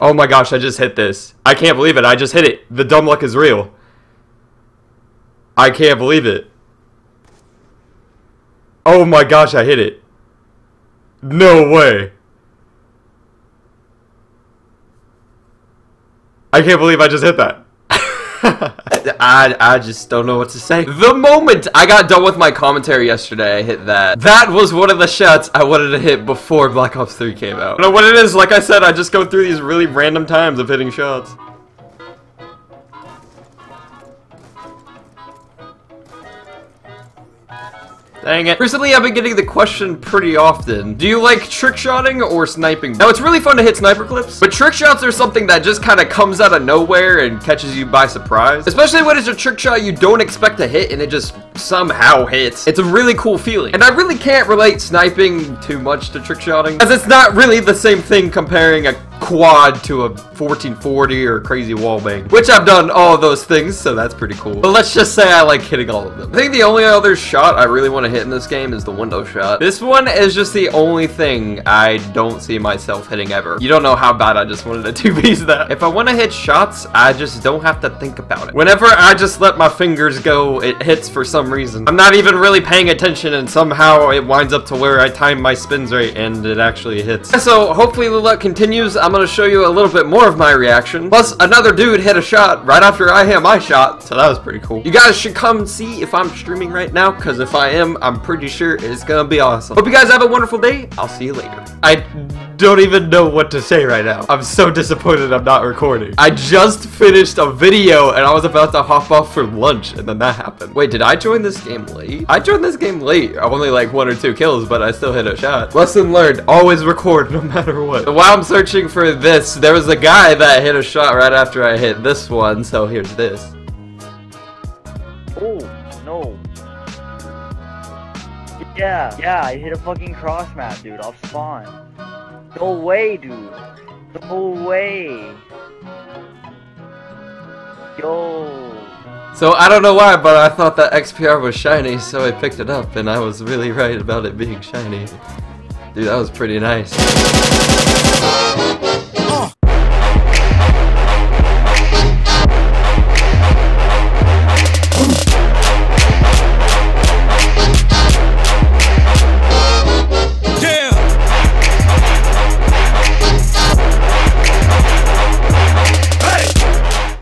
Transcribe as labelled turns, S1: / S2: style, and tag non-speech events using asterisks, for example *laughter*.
S1: Oh my gosh, I just hit this. I can't believe it. I just hit it. The dumb luck is real. I can't believe it. Oh my gosh, I hit it. No way. I can't believe I just hit that. *laughs* I, I just don't know what to say. The moment I got done with my commentary yesterday, I hit that. That was one of the shots I wanted to hit before Black Ops 3 came out. I know what it is, like I said, I just go through these really random times of hitting shots. Dang it. Recently, I've been getting the question pretty often. Do you like trick shotting or sniping? Now, it's really fun to hit sniper clips, but trick shots are something that just kind of comes out of nowhere and catches you by surprise. Especially when it's a trick shot you don't expect to hit and it just somehow hits. It's a really cool feeling. And I really can't relate sniping too much to trick shotting, as it's not really the same thing comparing a quad to a 1440 or crazy wallbang, which I've done all those things, so that's pretty cool. But let's just say I like hitting all of them. I think the only other shot I really want to hit in this game is the window shot. This one is just the only thing I don't see myself hitting ever. You don't know how bad I just wanted to *laughs* 2-piece that. If I want to hit shots, I just don't have to think about it. Whenever I just let my fingers go, it hits for some reason. I'm not even really paying attention and somehow it winds up to where I time my spins right and it actually hits. So hopefully the luck continues. I'm going to show you a little bit more of my reaction. Plus, another dude hit a shot right after I hit my shot, so that was pretty cool. You guys should come see if I'm streaming right now, because if I am, I'm pretty sure it's going to be awesome. Hope you guys have a wonderful day. I'll see you later. I don't even know what to say right now. I'm so disappointed I'm not recording. I just finished a video and I was about to hop off for lunch and then that happened. Wait, did I join this game late? I joined this game late. I'm only like one or two kills, but I still hit a shot. Lesson learned, always record no matter what. While I'm searching for this, there was a guy that hit a shot right after I hit this one, so here's this.
S2: Oh, no. Yeah, yeah, I hit a fucking cross map, dude. I'll spawn. No way, dude. No way. Yo.
S1: So I don't know why, but I thought that XPR was shiny, so I picked it up, and I was really right about it being shiny. Dude, that was pretty nice.